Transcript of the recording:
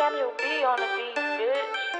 Samuel B on the beat, bitch.